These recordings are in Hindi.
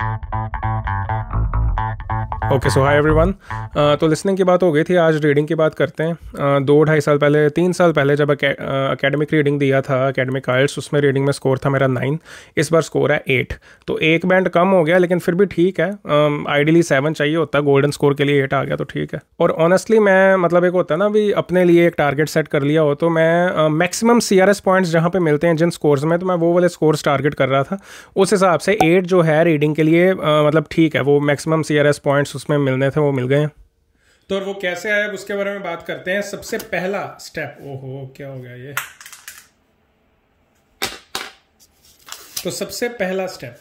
up, up, up, up. Okay so hi everyone तो लिसनिंग की बात हो गई थी आज रीडिंग की बात करते हैं। Uh, दो ढाई साल पहले तीन साल पहले जब अकेडमिक uh, रीडिंग uh, दिया था अकेडमिक आइल्स उसमें रीडिंग में स्कोर था मेरा नाइन इस बार स्कोर है एट तो एक बैंड कम हो गया लेकिन फिर भी ठीक है। आइडियली um, सेवन चाहिए होता गोल्डन स्कोर के लिए एट आ गया तो ठीक है। और ऑनेस्टली मैं मतलब एक होता ना भी अपने लिए एक टारगेट सेट कर लिया हो तो मैं maximum C R S points जहाँ पे मिलते हैं जिन स्कोर्स में तो मैं वो वाले स्कोर्स टारगेट कर रहा था। उस हिसाब से एट जो है रीडिंग के लिए uh, मतलब ठीक है वो maximum C R S points उसमें मिलने थे, वो मिल गए। तो वो कैसे आए उसके बारे में बात करते हैं। सबसे पहला स्टेप ओहो, क्या हो गया ये? तो सबसे पहला स्टेप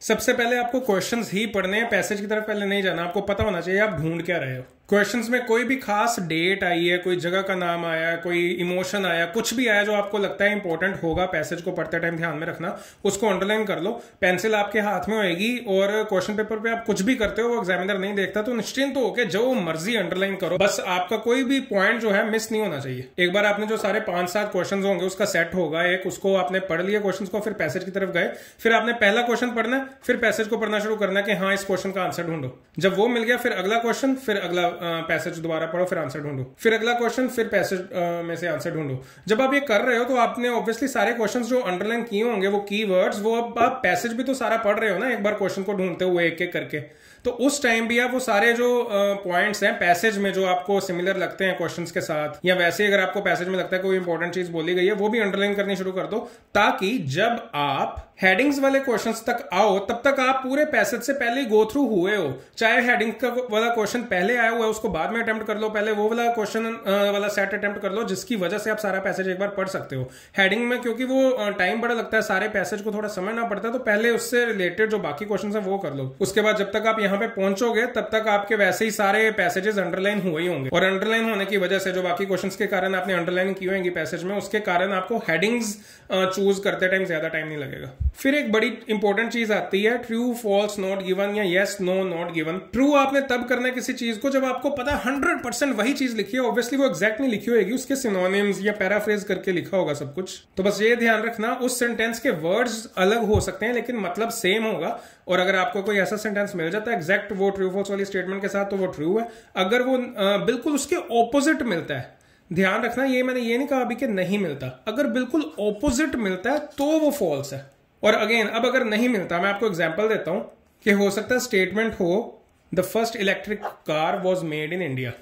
सबसे पहले आपको क्वेश्चंस ही पढ़ने हैं। पैसेज की तरफ़ पहले नहीं जाना, आपको पता होना चाहिए आप ढूंढ क्या रहे हो। क्वेश्चंस में कोई भी खास डेट आई है, कोई जगह का नाम आया, कोई इमोशन आया, कुछ भी आया जो आपको लगता है इंपॉर्टेंट होगा पैसेज को पढ़ते टाइम ध्यान में रखना, उसको अंडरलाइन कर लो। पेंसिल आपके हाथ में होएगी और क्वेश्चन पेपर पे आप कुछ भी करते हो, वो एग्जामिनर नहीं देखता तो निश्चिंत हो के जो मर्ज़ी अंडरलाइन करो। बस आपका कोई भी पॉइंट जो है मिस नहीं होना चाहिए। एक बार आपने जो सारे पाँच सात क्वेश्चन होंगे, उसका सेट होगा, एक उसको आपने पढ़ लिया क्वेश्चन को, फिर पैसेज की तरफ़ गए, फिर आपने पहला क्वेश्चन पढ़ना, फिर पैसेज को पढ़ना शुरू करना कि हाँ इस क्वेश्चन का आंसर ढूंढो। जब वो मिल गया, फिर अगला क्वेश्चन फिर अगला पैसेज दोबारा पढ़ो, फिर आंसर ढूंढो। फिर अगला क्वेश्चन फिर पैसेज में से आंसर ढूंढो। जब आप ये कर रहे हो तो आपने ऑब्वियसली सारे क्वेश्चन जो अंडरलाइन किए होंगे, वो की वो अब आप पैसेज भी तो सारा पढ़ रहे हो ना, एक बार क्वेश्चन को ढूंढते हुए एक एक करके। तो उस टाइम भी आप वो सारे जो पॉइंट्स हैं पैसेज में जो आपको सिमिलर लगते हैं क्वेश्चंस के साथ, या वैसे अगर आपको पैसेज में लगता है कोई इंपॉर्टेंट चीज़ बोली गई है, वो भी अंडरलाइन करनी शुरू कर दो, ताकि जब आप हेडिंग्स वाले क्वेश्चंस तक आओ, तब तक आप पूरे पैसेज से पहले ही गो थ्रू हुए हो। चाहे हेडिंग का वाला क्वेश्चन पहले आया हुआ है, उसको बाद में अटेम्प्ट कर लो, पहले वो वाला क्वेश्चन वाला सेट अटेम्प्ट कर लो, जिसकी वजह से आप सारा पैसेज एक बार पढ़ सकते हो। हेडिंग में क्योंकि वो टाइम बड़ा लगता है, सारे पैसेज को थोड़ा समझना पड़ता है तो पहले उससे रिलेटेड जो बाकी क्वेश्चन है, वो कर लो। उसके बाद जब तक आप यहाँ पे पहुंचोगे, तब तक आपके वैसे ही सारे पैसेजेस अंडरलाइन हुए ही होंगे। और अंडरलाइन होने की वजह से जो बाकी क्वेश्चन के कारण आपने अंडरलाइन की होंगी पैसेज में, उसके कारण आपको हेडिंग्स चूज़ करते टाइम ज़्यादा टाइम नहीं लगेगा। फिर एक बड़ी इंपॉर्टेंट चीज़ आती है ट्रू फॉल्स नॉट गिवन या yes no not given true आपने तब करना है किसी चीज़ को जब आपको पता हंड्रेड परसेंट वही चीज़ लिखी है ऑब्वियसली वो एग्जैक्ट नहीं लिखी होगी उसके सिनोनिम्स या पैराफ्रेज करके लिखा होगा सब कुछ। तो बस ये ध्यान रखना, उस सेंटेंस के वर्ड्स अलग हो सकते हैं, लेकिन मतलब सेम होगा। और अगर आपको कोई ऐसा सेंटेंस मिल जाता है एग्जैक्ट वो ट्रू फॉल्स वाली स्टेटमेंट के साथ तो वो ट्रू है। अगर वो बिल्कुल उसके ऑपोजिट मिलता है, ध्यान रखना, ये मैंने ये नहीं कहा अभी कि नहीं मिलता। अगर बिल्कुल ऑपोजिट मिलता है तो वो फॉल्स है। और अगेन अब अगर नहीं मिलता, मैं आपको एग्ज़ाम्पल देता हूँ कि हो सकता है स्टेटमेंट हो the first electric car was made in India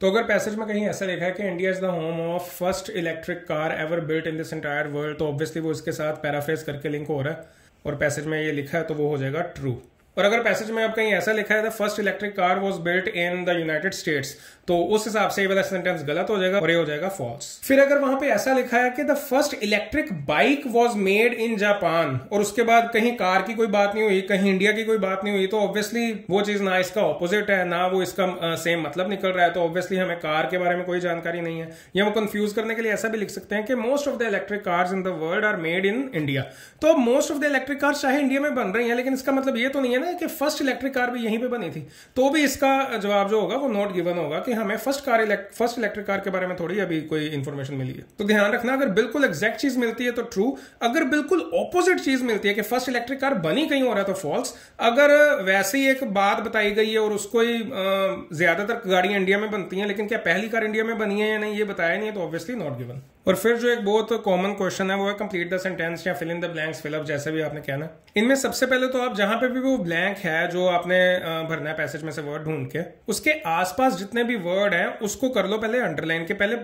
तो अगर पैसेज में कहीं ऐसा लिखा है कि India is the home of first electric car ever built in this entire world तो ऑब्वियसली वो इसके साथ पैराफ्रेज करके लिंक हो रहा है। और पैसेज में ये लिखा है तो वो हो जाएगा ट्रू और अगर पैसेज में आप कहीं ऐसा लिखा है the first electric car was built in the United States तो उस हिसाब से ये वाला सेंटेंस गलत हो जाएगा और ये हो जाएगा फॉल्स फिर अगर वहाँ पे ऐसा लिखा है कि the first electric bike was made in Japan और उसके बाद कहीं कार की कोई बात नहीं हुई, कहीं इंडिया की कोई बात नहीं हुई तो ऑब्वियसली वो चीज़ ना इसका ऑपोजिट है, ना वो इसका सेम मतलब निकल रहा है तो ऑब्वियसली हमें कार के बारे में कोई जानकारी नहीं है। या वो कंफ्यूज करने के लिए ऐसा भी लिख सकते हैं कि most of the electric cars in the world are made in India तो most of the electric cars चाहे इंडिया में बन रही है, लेकिन इसका मतलब ये तो नहीं है ना कि फ़र्स्ट इलेक्ट्रिक कार भी यहीं पे बनी थी। तो भी इसका जवाब जो होगा, वो नोट गिवन होगा कि हमें first car first electric car के बारे में थोड़ी अभी कोई इन्फॉर्मेशन मिली है। तो ध्यान रखना, अगर बिल्कुल एग्जैक्ट चीज़ मिलती है तो ट्रू अगर बिल्कुल ऑपोजिट चीज़ मिलती है कि फ़र्स्ट इलेक्ट्रिक कार बनी कहीं हो रहा है तो फॉल्स अगर वैसे ही एक बात बताई गई है और उसको ही ज़्यादातर गाड़ियाँ इंडिया में बनती हैं, लेकिन क्या पहली कार इंडिया में बनी है या नहीं, ये बताया नहीं है तो ऑब्वियसली नॉट गिवन और फिर जो एक बहुत कॉमन क्वेश्चन है, वो है कंप्लीट द सेंटेंस या fill in the blanks fill up जैसे भी आपने कहना इनमें सबसे पहले तो आप जहाँ पे भी वो ब्लैंक है, जो आपने भरना है पैसेज में से वर्ड ढूंढ के, उसके आसपास जितने भी वर्ड हैं, उसको कर लो पहले अंडरलाइन के। पहले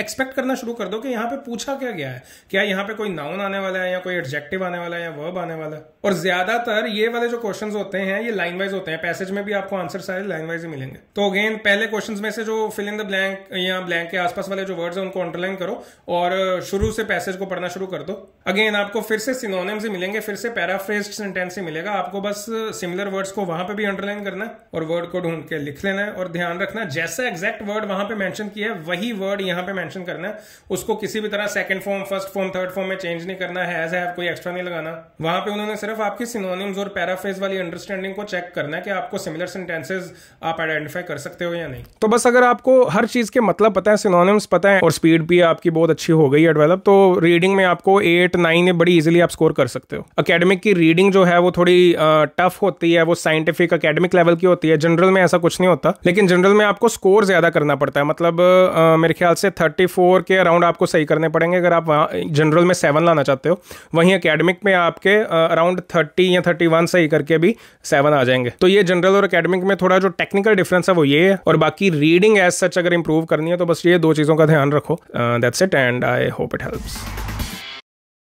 एक्सपेक्ट करना शुरू कर दो कि यहाँ पे पूछा क्या गया है। क्या यहाँ पे कोई नाउन आने वाला है या कोई एडजेक्टिव आने वाला है या वर्ब आने वाला है? और ज़्यादातर ये वाले जो क्वेश्चन होते हैं, ये लाइन वाइज होते हैं। पैसेज में भी आपको आंसर सारे लाइन वाइज ही मिलेंगे। तो अगेन पहले क्वेश्चन में से जो फिल इन द ब्लैंक या ब्लैंक के आसपास वाले जो वर्ड्स है, उनको अंडरलाइन करो। और शुरू से पैसेज को पढ़ना शुरू कर दो। अगेन आपको फिर से सिनोनिम्स ही मिलेंगे, फिर से पैराफ्रेज सेंटेंस ही मिलेगा। आपको बस सिमिलर वर्ड्स को वहाँ पे भी अंडरलाइन करना है और वर्ड को ढूंढ के लिख लेना है और ध्यान रखना, जैसा एग्जैक्ट वर्ड वहाँ पे मेंशन किया है, वही वर्ड यहाँ पे मेंशन करना है। उसको किसी भी तरह second form first form third form में चेंज नहीं करना है एज है कोई एक्स्ट्रा नहीं लगाना। वहाँ पे उन्होंने सिर्फ़ आपकी सिनोनिम्स और पैराफ्रेज वाली अंडरस्टैंडिंग को चेक करना है कि आपको सिमिलर सेंटेंसेज आप आइडेंटिफाई कर सकते हो या नहीं। तो बस अगर आपको हर चीज़ के मतलब पता है सिनोनिम्स पता है और स्पीड भी आपकी बहुत अच्छी हो गई है डेवलप तो रीडिंग में आपको एट नाइन बड़ी इजीली आप स्कोर कर सकते हो। अकेडमिक की रीडिंग जो है वो थोड़ी टफ होती है वो साइंटिफिक अकेडमिक लेवल की होती है। जनरल में ऐसा कुछ नहीं होता लेकिन जनरल में आपको स्कोर ज़्यादा करना पड़ता है। मतलब आ, मेरे ख्याल से थर्टी फोर के अराउंड आपको सही करने पड़ेंगे। अगर आप जनरल में सेवन लाना चाहते हो वहीं अकेडमिक में आपके अराउंड थर्टी या थर्टी वन सही करके भी सेवन आ जाएँगे। तो ये जनरल और अकेडमिक में थोड़ा जो टेक्निकल डिफरेंस है वो ये है। और बाकी रीडिंग एज सच अगर इंप्रूव करनी है तो बस ये दो चीज़ों का ध्यान रखो। That's it and I hope it helps.